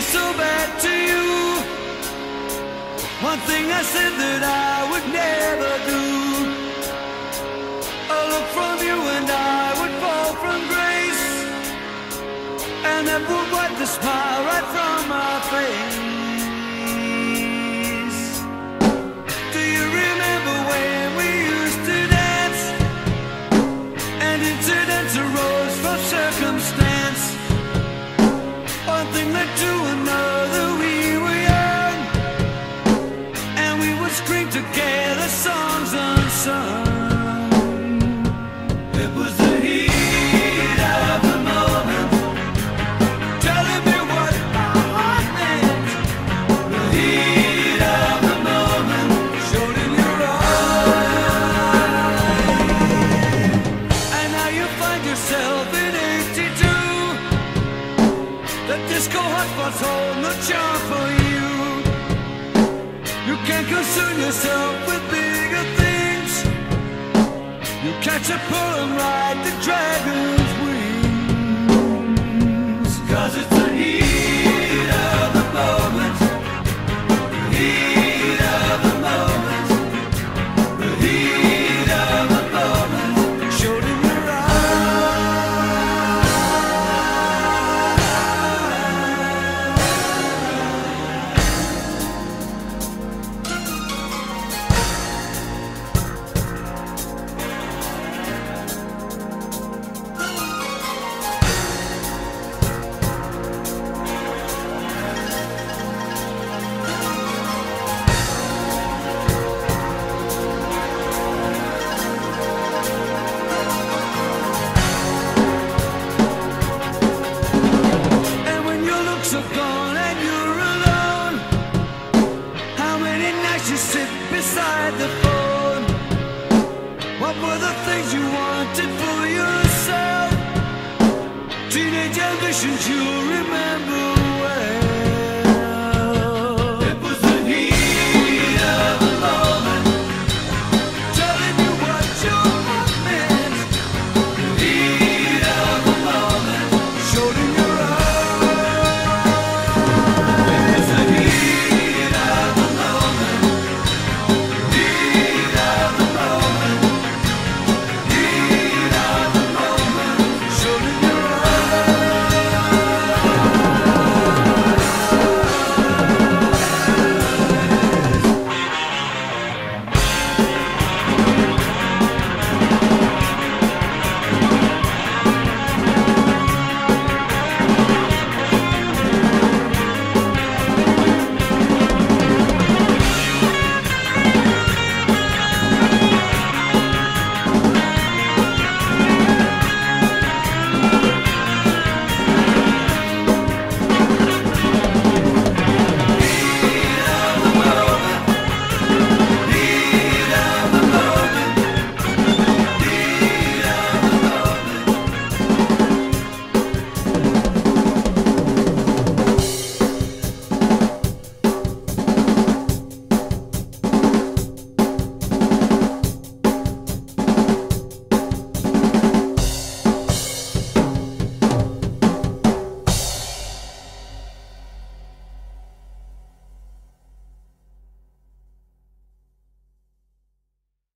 me so bad to you. One thing I said that I would never do. A look from you and I would fall from grace, and that would wipe the smile right from my face. Together songs unsung. It was the heat of the moment. Telling me what my heart meant. The heat of the moment your eyes. And now you find yourself in 82. The disco hotspots hold no charm for you. You can't concern yourself with bigger things. You catch a pull and ride the dragon's and you're alone, how many nights you sit beside the phone? What were the things you wanted for yourself? Teenage ambitions you'll remember